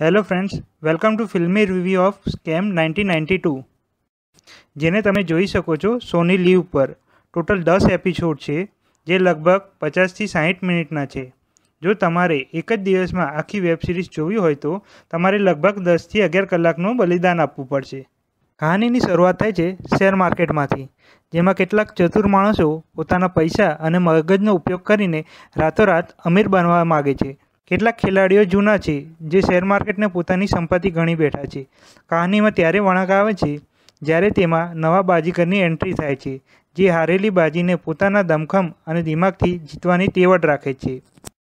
Hello friends welcome to filmy review of scam nineteen ninety two જેને તમે જોઈ શકો છો સોની લીવ પર ટોટલ દસ એપિસોડ છે, જે લગભગ પચાસથી સાહીઠ મિનિટના છે. જો તમારે એક જ દિવસમાં આખી વેબ સિરીઝ જોવી હોય તો તમારે લગભગ દસથી અગિયાર કલાકનું બલિદાન આપવું પડશે. કહાનીની શરૂઆત થાય છે શેર માર્કેટમાંથી, જેમાં કેટલાક ચતુર માણસો પોતાના પૈસા અને મગજનો ઉપયોગ કરીને રાતોરાત અમીર બનવા માગે છે. કેટલાક ખેલાડીઓ જૂના છે, જે શેર માર્કેટને પોતાની સંપત્તિ ગણી બેઠા છે. કહાનીમાં ત્યારે વળાંક આવે છે, જ્યારે તેમાં નવા બાજીગરની એન્ટ્રી થાય છે, જે હારેલી બાજીને પોતાના દમખમ અને દિમાગથી જીતવાની તેવડ રાખે છે.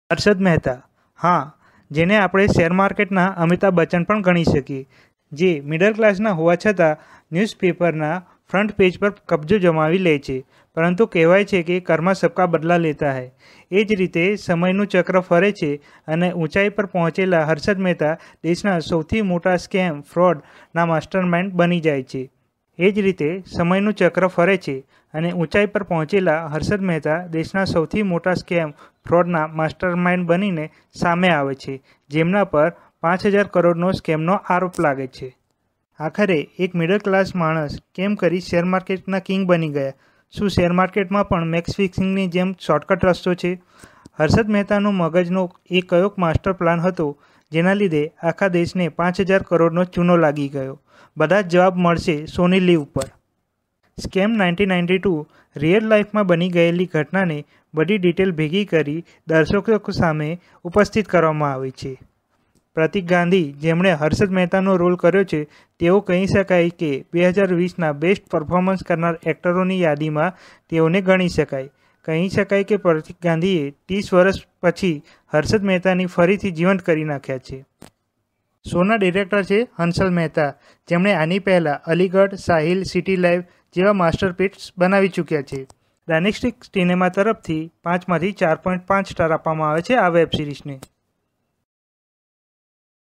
હર્ષદ મહેતા, હા, જેને આપણે શેર માર્કેટના અમિતાભ બચ્ચન પણ ગણી શકીએ, જે મિડલ ક્લાસના હોવા છતાં ન્યૂઝપેપરના ફ્રન્ટ પેજ પર કબજો જમાવી લે છે, પરંતુ કહેવાય છે કે કર્મ સબકા બદલા લેતા હૈ. એ જ રીતે સમયનું ચક્ર ફરે છે અને ઊંચાઈ પર પહોંચેલા હર્ષદ મહેતા દેશના સૌથી મોટા સ્કેમ ફ્રોડના માસ્ટરમાઇન્ડ બની જાય છે. એ જ રીતે સમયનું ચક્ર ફરે છે અને ઊંચાઈ પર પહોંચેલા હર્ષદ મહેતા દેશના સૌથી મોટા સ્કેમ ફ્રોડના માસ્ટરમાઇન્ડ બનીને સામે આવે છે, જેમના પર પાંચ હજાર કરોડનો સ્કેમનો આરોપ લાગે છે. આખરે એક મિડલ ક્લાસ માણસ કેમ કરી શેર માર્કેટના કિંગ બની ગયા? શું શેર માર્કેટમાં પણ મેક્સ ફિક્સિંગની જેમ શોર્ટકટ રસ્તો છે? હર્ષદ મહેતાનો મગજનો એ કયો માસ્ટર પ્લાન હતો, જેના લીધે આખા દેશને પાંચ હજાર કરોડનો ચૂનો લાગી ગયો. બધા જ જવાબ મળશે સોની લીવ પર scam nineteen ninety two real લાઈફમાં બની ગયેલી ઘટનાને બધી ડિટેલ ભેગી કરી દર્શકો સામે ઉપસ્થિત કરવામાં આવી છે. પ્રતિક ગાંધી જેમણે હર્ષદ મહેતાનો રોલ કર્યો છે, તેઓ કહી શકાય કે બે હજાર વીસના બેસ્ટ પરફોર્મન્સ કરનાર એક્ટરોની યાદીમાં તેઓને ગણી શકાય. કહી શકાય કે પ્રતિક ગાંધીએ ત્રીસ વર્ષ પછી હર્ષદ મહેતાની ફરીથી જીવંત કરી નાખ્યા છે. શોના ડિરેક્ટર છે હંસલ મહેતા. જેમણે આની પહેલાં અલીગઢ, સાહિલ, સિટી લાઈવ જેવા માસ્ટરપીટ્સ બનાવી ચૂક્યા છે. ડાયનેસ્ટિક સિનેમા તરફથી પાંચમાંથી ચાર પોઈન્ટ પાંચ સ્ટાર આપવામાં આવે છે આ વેબ સિરીઝને